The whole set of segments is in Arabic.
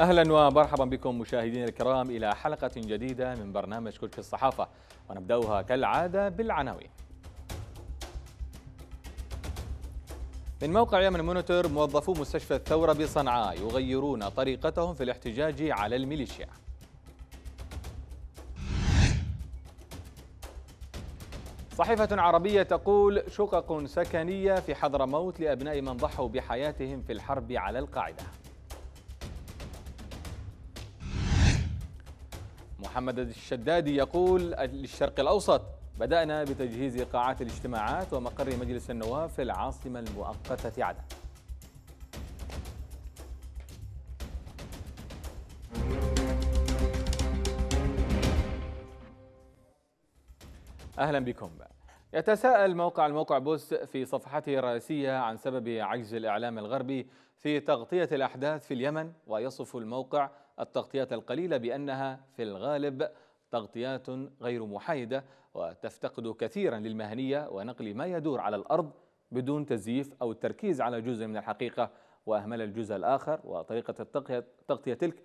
أهلا ومرحبا بكم مشاهدينا الكرام إلى حلقة جديدة من برنامج كشك الصحافة ونبدأها كالعادة بالعناوين. من موقع يمن مونيتور موظفو مستشفى الثورة بصنعاء يغيرون طريقتهم في الاحتجاج على الميليشيا. صحيفة عربية تقول شقق سكنية في حضرموت لأبناء من ضحوا بحياتهم في الحرب على القاعدة. محمد الشدادي يقول للشرق الأوسط بدأنا بتجهيز قاعات الاجتماعات ومقر مجلس النواب في العاصمة المؤقتة عدن. أهلا بكم. يتساءل موقع الموقع بوست في صفحته الرئيسية عن سبب عجز الإعلام الغربي في تغطية الأحداث في اليمن ويصف الموقع التغطيات القليلة بأنها في الغالب تغطيات غير محايدة وتفتقد كثيرا للمهنية ونقل ما يدور على الأرض بدون تزييف أو التركيز على جزء من الحقيقة. وأهمل الجزء الآخر وطريقة التغطية تلك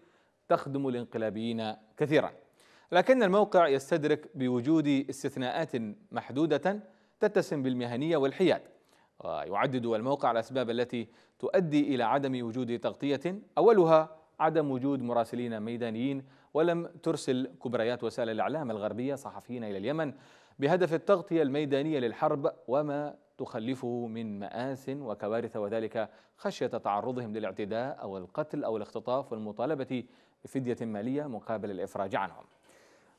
تخدم الانقلابيين كثيرا. لكن الموقع يستدرك بوجود استثناءات محدودة تتسم بالمهنية والحياد ويعدد الموقع الأسباب التي تؤدي إلى عدم وجود تغطية. أولها عدم وجود مراسلين ميدانيين ولم ترسل كبريات وسائل الإعلام الغربية صحفيين إلى اليمن بهدف التغطية الميدانية للحرب وما تخلفه من مآس وكوارث وذلك خشية تعرضهم للاعتداء أو القتل أو الاختطاف والمطالبة بفدية مالية مقابل الإفراج عنهم.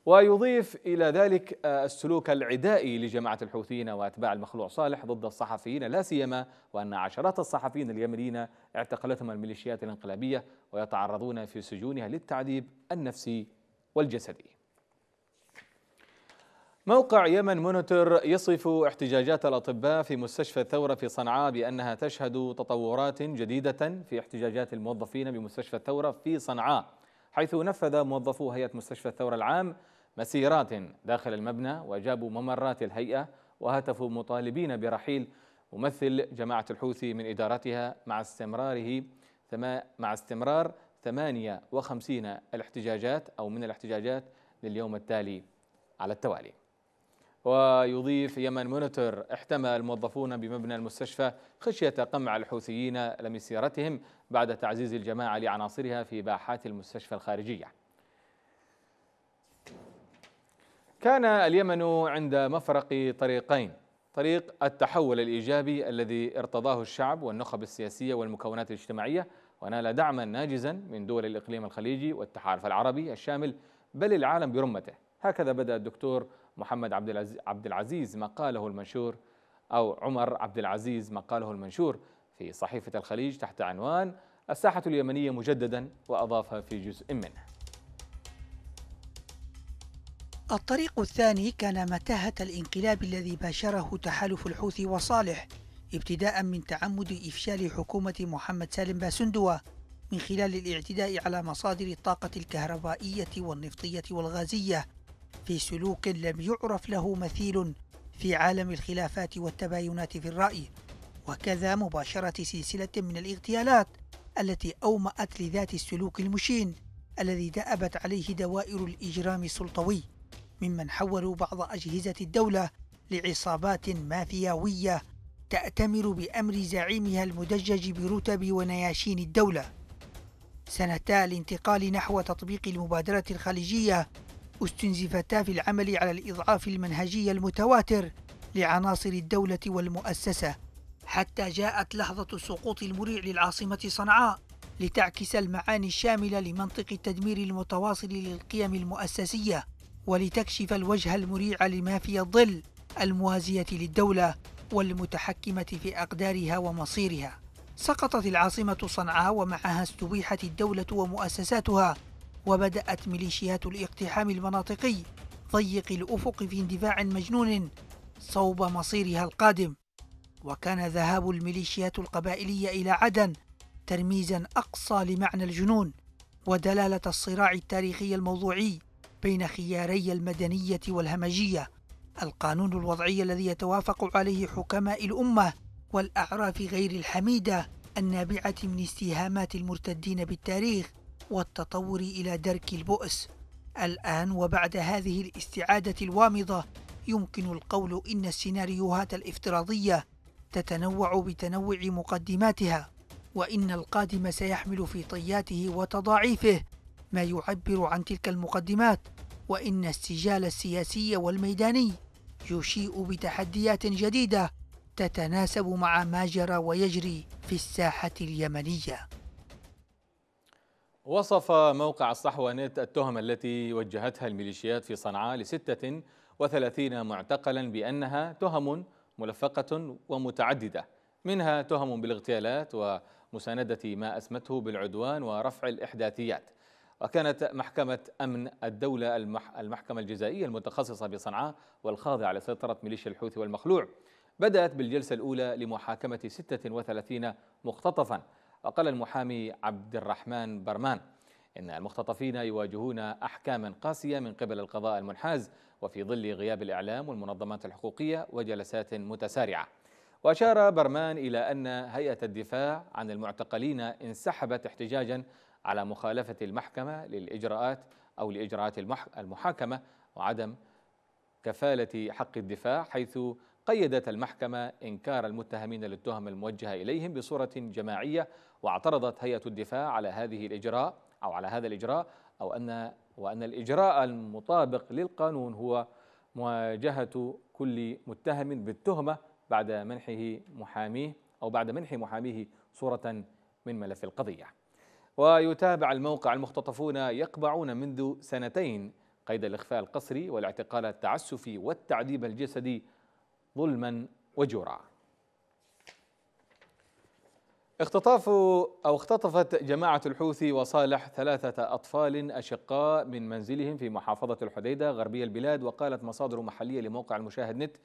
ويضيف إلى ذلك السلوك العدائي لجماعة الحوثيين وأتباع المخلوع صالح ضد الصحفيين لا سيما وأن عشرات الصحفيين اليمنيين اعتقلتهم الميليشيات الانقلابية ويتعرضون في سجونها للتعذيب النفسي والجسدي. موقع يمن مونيتور يصف احتجاجات الأطباء في مستشفى الثورة في صنعاء بأنها تشهد تطورات جديدة في احتجاجات الموظفين بمستشفى الثورة في صنعاء حيث نفذ موظفو هيئة مستشفى الثورة العام مسيرات داخل المبنى وجابوا ممرات الهيئة وهتفوا مطالبين برحيل ممثل جماعة الحوثي من إدارتها مع استمراره مع استمرار 58 الاحتجاجات أو من الاحتجاجات لليوم التالي على التوالي. ويضيف يمن مونيتور احتمى الموظفون بمبنى المستشفى خشية قمع الحوثيين لمسيرتهم بعد تعزيز الجماعة لعناصرها في باحات المستشفى الخارجية. كان اليمن عند مفرق طريقين. طريق التحول الإيجابي الذي ارتضاه الشعب والنخب السياسية والمكونات الاجتماعية ونال دعما ناجزا من دول الإقليم الخليجي والتحالف العربي الشامل بل العالم برمته. هكذا بدأ الدكتور محمد عبد العزيز مقاله المنشور أو عمر عبد العزيز مقاله المنشور في صحيفة الخليج تحت عنوان الساحة اليمنية مجددا وأضاف في جزء منه. الطريق الثاني كان متاهة الانقلاب الذي باشره تحالف الحوثي وصالح ابتداء من تعمد إفشال حكومة محمد سالم باسندوة من خلال الاعتداء على مصادر الطاقة الكهربائية والنفطية والغازية في سلوك لم يعرف له مثيل في عالم الخلافات والتباينات في الرأي. وكذا مباشرة سلسلة من الاغتيالات التي أومأت لذات السلوك المشين الذي دأبت عليه دوائر الإجرام السلطوي. ممن حولوا بعض أجهزة الدولة لعصابات مافياوية تأتمر بأمر زعيمها المدجج برتب ونياشين الدولة. سنتا الانتقال نحو تطبيق المبادرة الخليجية استنزفتا في العمل على الإضعاف المنهجي المتواتر لعناصر الدولة والمؤسسة حتى جاءت لحظة سقوط المريع للعاصمة صنعاء لتعكس المعاني الشاملة لمنطق التدمير المتواصل للقيم المؤسسية. ولتكشف الوجه المريع لمافيا الظل الموازية للدولة والمتحكمة في أقدارها ومصيرها. سقطت العاصمة صنعاء ومعها استبيحت الدولة ومؤسساتها وبدأت ميليشيات الاقتحام المناطقي ضيق الأفق في اندفاع مجنون صوب مصيرها القادم. وكان ذهاب الميليشيات القبائلية إلى عدن ترميزا أقصى لمعنى الجنون ودلالة الصراع التاريخي الموضوعي. بين خياري المدنية والهمجية القانون الوضعي الذي يتوافق عليه حكماء الأمة والأعراف غير الحميدة النابعة من استهامات المرتدين بالتاريخ والتطور إلى درك البؤس. الآن وبعد هذه الاستعادة الوامضة يمكن القول إن السيناريوهات الافتراضية تتنوع بتنوع مقدماتها وإن القادم سيحمل في طياته وتضاعيفه ما يعبر عن تلك المقدمات وإن السجال السياسي والميداني يشيء بتحديات جديدة تتناسب مع ما جرى ويجري في الساحة اليمنية. وصف موقع الصحوة نت التهم التي وجهتها الميليشيات في صنعاء لستة وثلاثين معتقلا بأنها تهم ملفقة ومتعددة. منها تهم بالاغتيالات ومساندة ما أسمته بالعدوان ورفع الإحداثيات. وكانت محكمة أمن الدولة المحكمة الجزائية المتخصصة بصنعاء والخاضعة لسيطرة ميليشيا الحوثي والمخلوع. بدأت بالجلسة الأولى لمحاكمة 36 مختطفا. وقال المحامي عبد الرحمن برمان إن المختطفين يواجهون أحكاما قاسية من قبل القضاء المنحاز وفي ظل غياب الإعلام والمنظمات الحقوقية وجلسات متسارعة. وأشار برمان إلى أن هيئة الدفاع عن المعتقلين انسحبت احتجاجا على مخالفة المحكمة للإجراءات أو لإجراءات المحاكمة وعدم كفالة حق الدفاع حيث قيدت المحكمة إنكار المتهمين للتهم الموجهة إليهم بصورة جماعية واعترضت هيئة الدفاع على هذه الإجراء أو على هذا الإجراء أو أن وأن الإجراء المطابق للقانون هو مواجهة كل متهم بالتهمة بعد منحه محاميه أو بعد منح محاميه صورة من ملف القضية. ويتابع الموقع المختطفون يقبعون منذ سنتين قيد الإخفاء القسري والاعتقال التعسفي والتعذيب الجسدي ظلما وجورا. اختطاف أو اختطفت جماعة الحوثي وصالح ثلاثة أطفال أشقاء من منزلهم في محافظة الحديدة غربية البلاد وقالت مصادر محلية لموقع المشاهد نت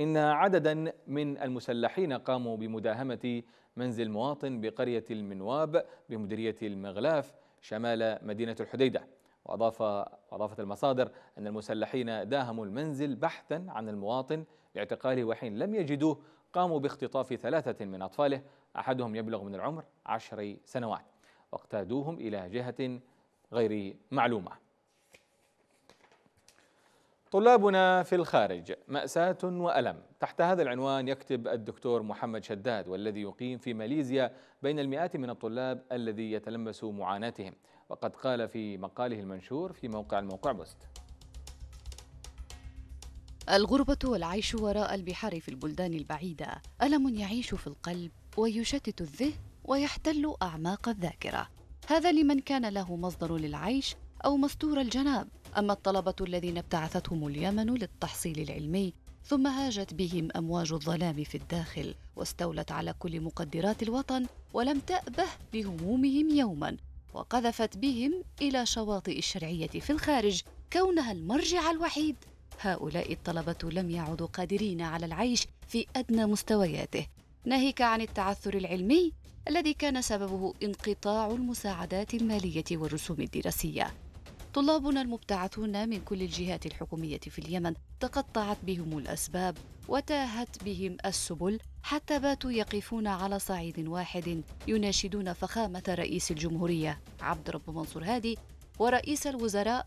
إن عددا من المسلحين قاموا بمداهمة منزل مواطن بقرية المنواب بمديرية المغلاف شمال مدينة الحديدة. وأضاف وأضافت المصادر أن المسلحين داهموا المنزل بحثا عن المواطن لاعتقاله وحين لم يجدوه قاموا باختطاف ثلاثة من أطفاله أحدهم يبلغ من العمر عشر سنوات واقتادوهم إلى جهة غير معلومة. طلابنا في الخارج مأساة وألم. تحت هذا العنوان يكتب الدكتور محمد شداد والذي يقيم في ماليزيا بين المئات من الطلاب الذي يتلمس معاناتهم. وقد قال في مقاله المنشور في موقع الموقع بوست. الغربة والعيش وراء البحار في البلدان البعيدة. ألم يعيش في القلب ويشتت الذهن ويحتل أعماق الذاكرة. هذا لمن كان له مصدر للعيش أو مستور الجناب. أما الطلبة الذين ابتعثتهم اليمن للتحصيل العلمي ثم هاجت بهم أمواج الظلام في الداخل واستولت على كل مقدرات الوطن ولم تأبه بهمومهم يوما وقذفت بهم إلى شواطئ الشرعية في الخارج كونها المرجع الوحيد. هؤلاء الطلبة لم يعدوا قادرين على العيش في أدنى مستوياته. ناهيك عن التعثر العلمي الذي كان سببه انقطاع المساعدات المالية والرسوم الدراسية. طلابنا المبتعثون من كل الجهات الحكومية في اليمن تقطعت بهم الأسباب وتاهت بهم السبل حتى باتوا يقفون على صعيد واحد يناشدون فخامة رئيس الجمهورية عبد رب منصور هادي ورئيس الوزراء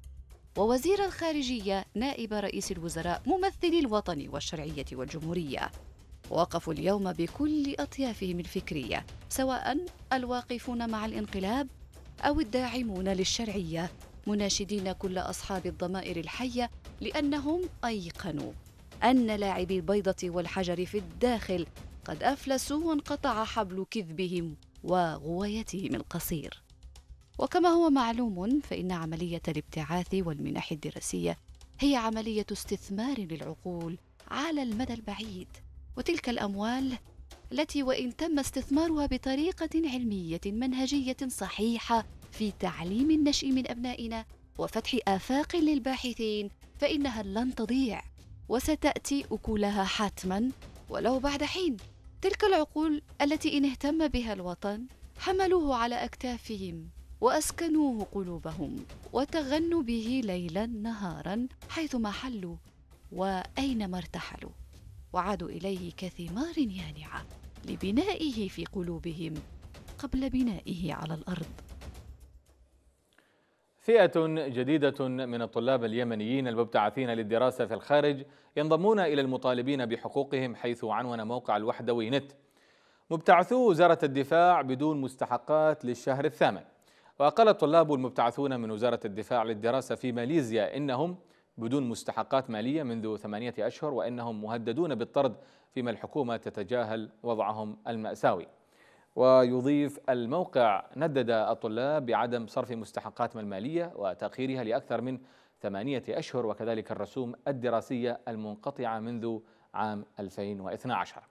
ووزير الخارجية نائب رئيس الوزراء ممثلي الوطن والشرعية والجمهورية. وقفوا اليوم بكل أطيافهم الفكرية سواء الواقفون مع الانقلاب أو الداعمون للشرعية. مناشدين كل أصحاب الضمائر الحية لأنهم أيقنوا أن لاعبي البيضة والحجر في الداخل قد أفلسوا وانقطع حبل كذبهم وغوايتهم القصير. وكما هو معلوم فإن عملية الابتعاث والمنح الدراسية هي عملية استثمار للعقول على المدى البعيد. وتلك الأموال التي وإن تم استثمارها بطريقة علمية منهجية صحيحة في تعليم النشء من أبنائنا وفتح آفاق للباحثين فإنها لن تضيع. وستأتي أكلها حتما ولو بعد حين. تلك العقول التي إن اهتم بها الوطن حملوه على أكتافهم وأسكنوه قلوبهم وتغنوا به ليلا نهارا حيثما حلوا وأينما ارتحلوا. وعادوا إليه كثمار يانعة لبنائه في قلوبهم قبل بنائه على الأرض. فئة جديدة من الطلاب اليمنيين المبتعثين للدراسة في الخارج ينضمون إلى المطالبين بحقوقهم حيث عنون موقع الوحدوي نت. مبتعثو وزارة الدفاع بدون مستحقات للشهر الثامن. وقال الطلاب المبتعثون من وزارة الدفاع للدراسة في ماليزيا إنهم بدون مستحقات مالية منذ ثمانية أشهر وإنهم مهددون بالطرد فيما الحكومة تتجاهل وضعهم المأساوي. ويضيف الموقع ندد الطلاب بعدم صرف مستحقاتهم المالية وتأخيرها لأكثر من ثمانية أشهر وكذلك الرسوم الدراسية المنقطعة منذ عام 2012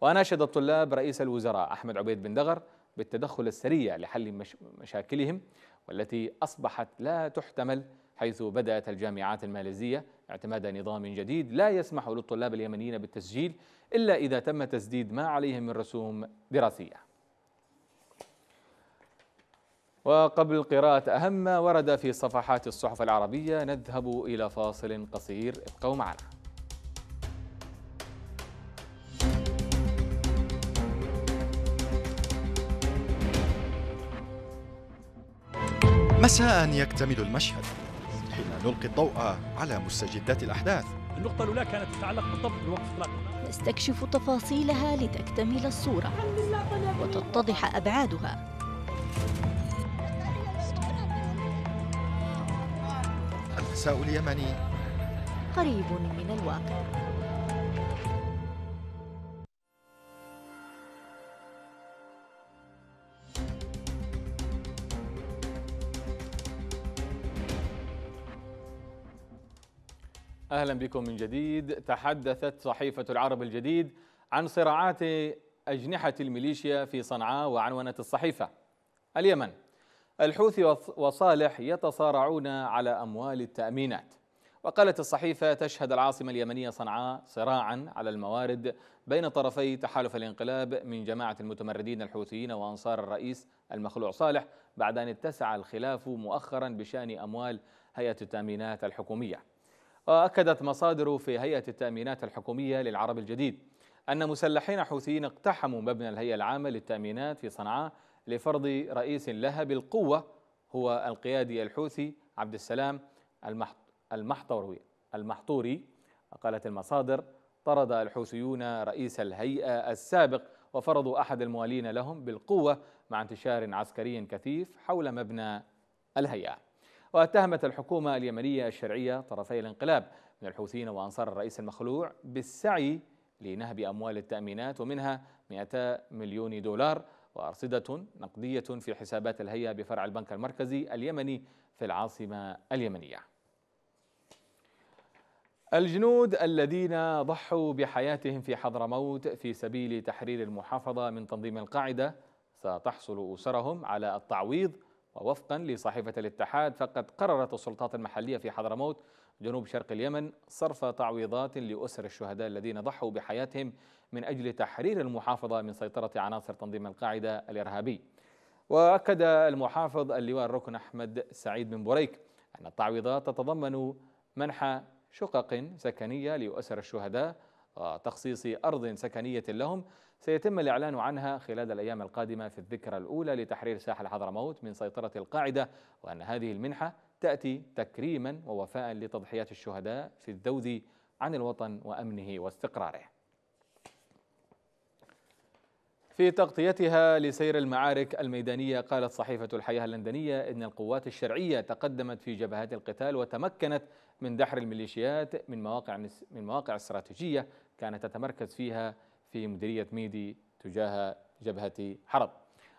وأناشد الطلاب رئيس الوزراء أحمد عبيد بن دغر بالتدخل السريع لحل مش مشاكلهم والتي أصبحت لا تحتمل حيث بدأت الجامعات الماليزية اعتماد نظام جديد لا يسمح للطلاب اليمنيين بالتسجيل إلا إذا تم تسديد ما عليهم من رسوم دراسية. وقبل قراءة أهم ما ورد في صفحات الصحف العربية نذهب إلى فاصل قصير. ابقوا معنا. مساء يكتمل المشهد. حين نلقي الضوء على مستجدات الأحداث. النقطة الأولى كانت تتعلق بالضبط بوقف إطلاق نستكشف تفاصيلها لتكتمل الصورة. وتتضح أبعادها. المساء اليمني. قريب من الواقع. أهلا بكم من جديد. تحدثت صحيفة العرب الجديد عن صراعات أجنحة الميليشيا في صنعاء وعنونت الصحيفة. اليمن. الحوثي وصالح يتصارعون على أموال التأمينات. وقالت الصحيفة تشهد العاصمة اليمنية صنعاء صراعا على الموارد بين طرفي تحالف الانقلاب من جماعة المتمردين الحوثيين وأنصار الرئيس المخلوع صالح بعد أن اتسع الخلاف مؤخرا بشأن أموال هيئة التأمينات الحكومية. وأكدت مصادر في هيئة التأمينات الحكومية للعرب الجديد أن مسلحين حوثيين اقتحموا مبنى الهيئة العامة للتأمينات في صنعاء لفرض رئيس لها بالقوة هو القيادي الحوثي عبد السلام المحطوري المحطوري. قالت المصادر طرد الحوثيون رئيس الهيئة السابق وفرضوا أحد الموالين لهم بالقوة مع انتشار عسكري كثيف حول مبنى الهيئة. واتهمت الحكومة اليمنية الشرعية طرفي الانقلاب من الحوثيين وأنصار الرئيس المخلوع بالسعي لنهب أموال التأمينات ومنها 200 مليون دولار وأرصدة نقدية في حسابات الهيئة بفرع البنك المركزي اليمني في العاصمة اليمنية. الجنود الذين ضحوا بحياتهم في حضرموت في سبيل تحرير المحافظة من تنظيم القاعدة ستحصل أسرهم على التعويض ووفقا لصحيفة الاتحاد فقد قررت السلطات المحلية في حضرموت جنوب شرق اليمن صرف تعويضات لأسر الشهداء الذين ضحوا بحياتهم من أجل تحرير المحافظة من سيطرة عناصر تنظيم القاعدة الإرهابي. وأكد المحافظ اللواء الركن أحمد سعيد بن بريك أن التعويضات تتضمن منح شقق سكنية لأسر الشهداء وتخصيص أرض سكنية لهم. سيتم الإعلان عنها خلال الأيام القادمة في الذكرى الأولى لتحرير ساحل حضرموت من سيطرة القاعدة وأن هذه المنحة تأتي تكريما ووفاء لتضحيات الشهداء في الذود عن الوطن وأمنه واستقراره. في تغطيتها لسير المعارك الميدانية قالت صحيفة الحياة اللندنية إن القوات الشرعية تقدمت في جبهات القتال وتمكنت من دحر الميليشيات من مواقع من مواقع استراتيجية كانت تتمركز فيها في مديرية ميدي تجاه جبهة حرب.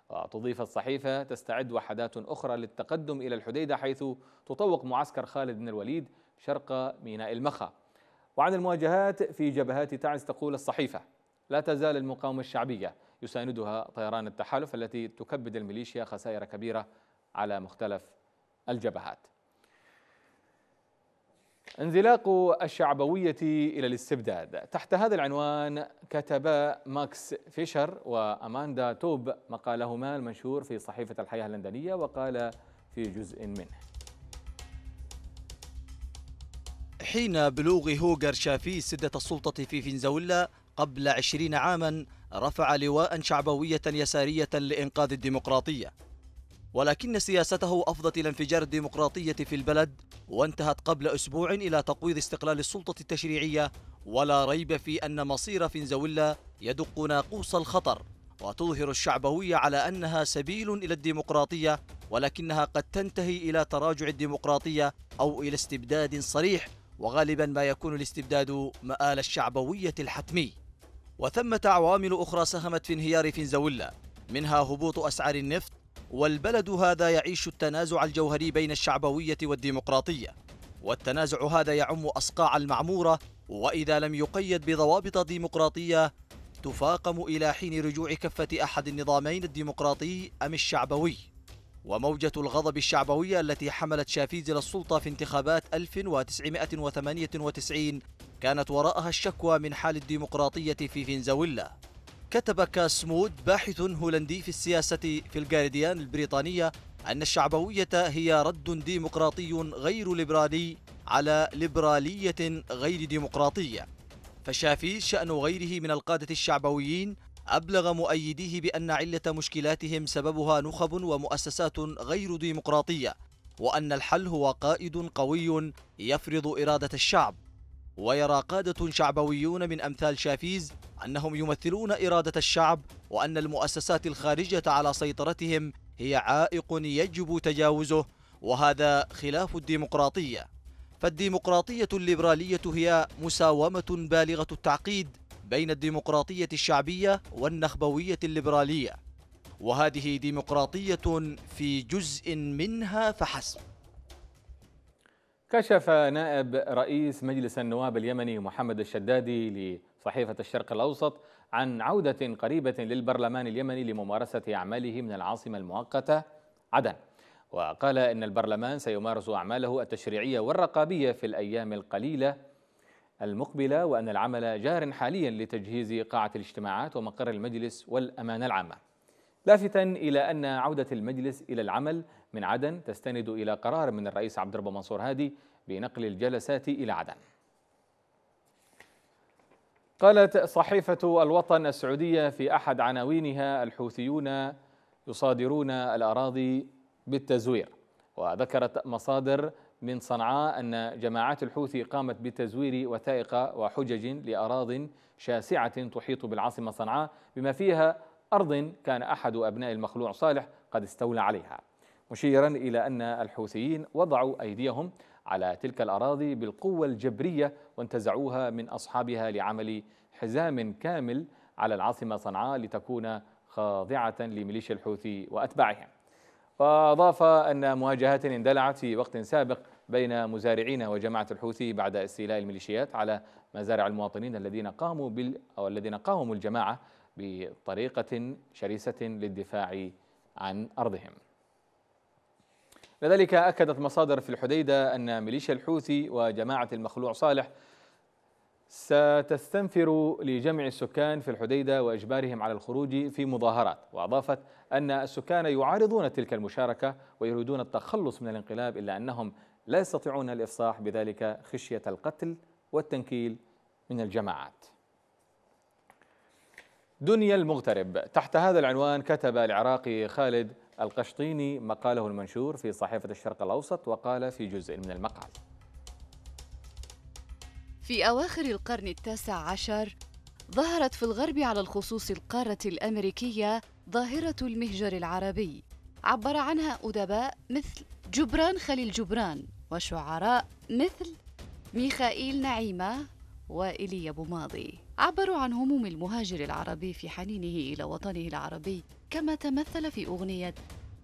وتضيف الصحيفة تستعد وحدات أخرى للتقدم إلى الحديدة حيث تطوق معسكر خالد بن الوليد شرق ميناء المخا. وعن المواجهات في جبهات تعز تقول الصحيفة لا تزال المقاومة الشعبية يساندها طيران التحالف التي تكبد الميليشيا خسائر كبيرة على مختلف الجبهات. انزلاق الشعبوية إلى الاستبداد. تحت هذا العنوان كتبا ماكس فيشر وأماندا توب مقالهما المنشور في صحيفة الحياة اللندنية وقال في جزء منه. حين بلوغ هوغو شافيز سدة السلطة في فنزويلا قبل عشرين عاما رفع لواء شعبوية يسارية لإنقاذ الديمقراطية. ولكن سياسته أفضت إلى انفجار الديمقراطية في البلد وانتهت قبل أسبوع إلى تقويض استقلال السلطة التشريعية. ولا ريب في أن مصير فنزويلا يدق ناقوس الخطر وتظهر الشعبوية على أنها سبيل إلى الديمقراطية ولكنها قد تنتهي إلى تراجع الديمقراطية أو إلى استبداد صريح وغالبا ما يكون الاستبداد مآل الشعبوية الحتمي. وثمة عوامل أخرى ساهمت في انهيار فنزويلا منها هبوط أسعار النفط والبلد هذا يعيش التنازع الجوهري بين الشعبوية والديمقراطية. والتنازع هذا يعم أصقاع المعمورة وإذا لم يقيد بضوابط ديمقراطية تفاقم إلى حين رجوع كفة أحد النظامين الديمقراطي أم الشعبوي. وموجة الغضب الشعبوية التي حملت شافيز للسلطة في انتخابات 1998 كانت وراءها الشكوى من حال الديمقراطية في فنزويلا. كتب كاسمود باحث هولندي في السياسة في الجارديان البريطانية أن الشعبوية هي رد ديمقراطي غير ليبرالي على ليبرالية غير ديمقراطية. فشافي شأن غيره من القادة الشعبويين أبلغ مؤيديه بأن علة مشكلاتهم سببها نخب ومؤسسات غير ديمقراطية وأن الحل هو قائد قوي يفرض إرادة الشعب. ويرى قادة شعبويون من أمثال شافيز أنهم يمثلون إرادة الشعب وأن المؤسسات الخارجة على سيطرتهم هي عائق يجب تجاوزه وهذا خلاف الديمقراطية. فالديمقراطية الليبرالية هي مساومة بالغة التعقيد بين الديمقراطية الشعبية والنخبوية الليبرالية. وهذه ديمقراطية في جزء منها فحسب. كشف نائب رئيس مجلس النواب اليمني محمد الشدادي لصحيفة الشرق الأوسط عن عودة قريبة للبرلمان اليمني لممارسة أعماله من العاصمة المؤقتة عدن. وقال إن البرلمان سيمارس أعماله التشريعية والرقابية في الأيام القليلة المقبلة وأن العمل جار حاليا لتجهيز قاعة الاجتماعات ومقر المجلس والأمانة العامة لافتا إلى أن عودة المجلس إلى العمل من عدن تستند إلى قرار من الرئيس عبد الرب منصور هادي بنقل الجلسات إلى عدن. قالت صحيفة الوطن السعودية في أحد عناوينها الحوثيون يصادرون الأراضي بالتزوير. وذكرت مصادر من صنعاء أن جماعات الحوثي قامت بتزوير وثائق وحجج لأراض شاسعة تحيط بالعاصمة صنعاء بما فيها أرض كان أحد أبناء المخلوع صالح قد استولى عليها. مشيرا إلى أن الحوثيين وضعوا أيديهم على تلك الأراضي بالقوة الجبرية وانتزعوها من أصحابها لعمل حزام كامل على العاصمة صنعاء لتكون خاضعة لميليشيا الحوثي وأتباعهم. وأضاف أن مواجهات اندلعت في وقت سابق بين مزارعين وجماعة الحوثي بعد استيلاء الميليشيات على مزارع المواطنين الذين قاموا بال أو الذين قاوموا الجماعة بطريقة شرسة للدفاع عن أرضهم. لذلك أكدت مصادر في الحديدة أن ميليشيا الحوثي وجماعة المخلوع صالح ستستنفر لجمع السكان في الحديدة وإجبارهم على الخروج في مظاهرات وأضافت أن السكان يعارضون تلك المشاركة ويريدون التخلص من الانقلاب إلا أنهم لا يستطيعون الإفصاح بذلك خشية القتل والتنكيل من الجماعات. دنيا المغترب تحت هذا العنوان كتب العراقي خالد القشطيني مقاله المنشور في صحيفة الشرق الأوسط وقال في جزء من المقال. في أواخر القرن التاسع عشر ظهرت في الغرب على الخصوص القارة الأمريكية ظاهرة المهجر العربي. عبر عنها أدباء مثل جبران خليل جبران وشعراء مثل ميخائيل نعيمة وإيليا بوماضي عبروا عن هموم المهاجر العربي في حنينه إلى وطنه العربي كما تمثل في أغنية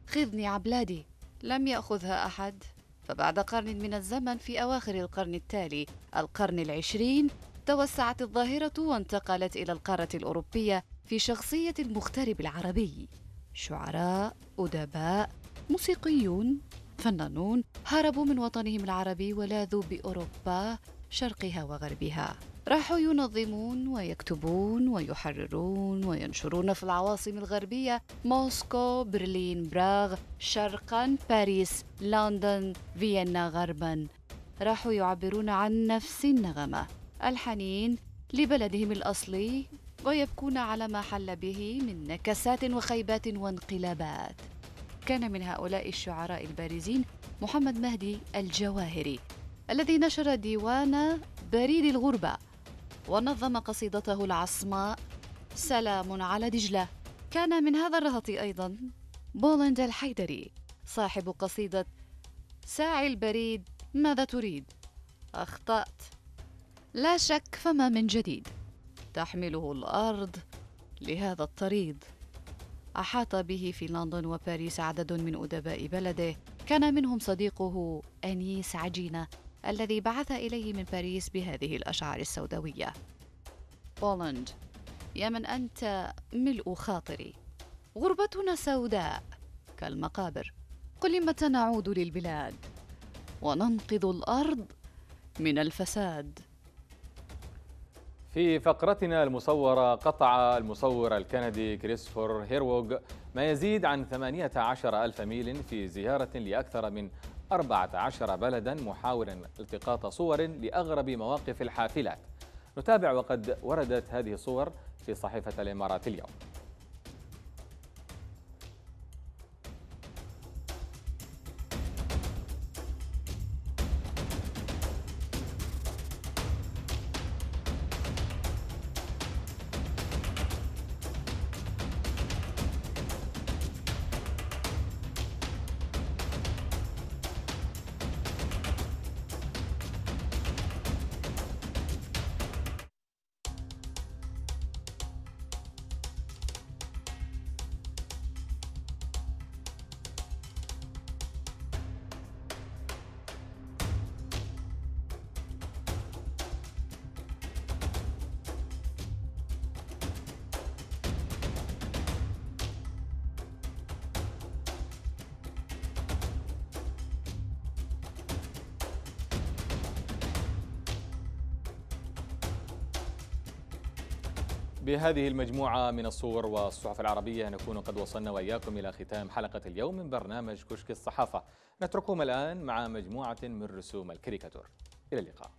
خذني عبلادي لم يأخذها أحد. فبعد قرن من الزمن في أواخر القرن التالي القرن العشرين توسعت الظاهرة وانتقلت إلى القارة الأوروبية في شخصية المغترب العربي. شعراء أدباء موسيقيون فنانون هربوا من وطنهم العربي ولاذوا بأوروبا. شرقها وغربها. راحوا ينظمون ويكتبون ويحررون وينشرون في العواصم الغربية موسكو، برلين، براغ، شرقا، باريس، لندن، فيينا غربا. راحوا يعبرون عن نفس النغمة الحنين لبلدهم الأصلي ويبكون على ما حل به من نكسات وخيبات وانقلابات. كان من هؤلاء الشعراء البارزين محمد مهدي الجواهري. الذي نشر ديوان بريد الغربة ونظم قصيدته العصماء سلام على دجلة. كان من هذا الرهط أيضا بولند الحيدري صاحب قصيدة ساعي البريد ماذا تريد؟ أخطأت. لا شك فما من جديد. تحمله الأرض لهذا الطريد. أحاط به في لندن وباريس عدد من أدباء بلده. كان منهم صديقه أنيس عجينة. الذي بعث إليه من باريس بهذه الأشعار السوداوية. بولند يا من أنت ملء خاطري. غربتنا سوداء كالمقابر. قل متى نعود للبلاد. وننقذ الأرض من الفساد. في فقرتنا المصورة قطع المصور الكندي كريستوفر هيروغ ما يزيد عن 18 ألف ميل في زيارة لأكثر من 14 بلدا محاولا التقاط صور لأغرب مواقف الحافلات. نتابع وقد وردت هذه الصور في صحيفة الإمارات اليوم. بهذه المجموعة من الصور والصحف العربية نكون قد وصلنا وإياكم إلى ختام حلقة اليوم من برنامج كشك الصحافة. نترككم الآن مع مجموعة من رسوم الكاريكاتور. إلى اللقاء.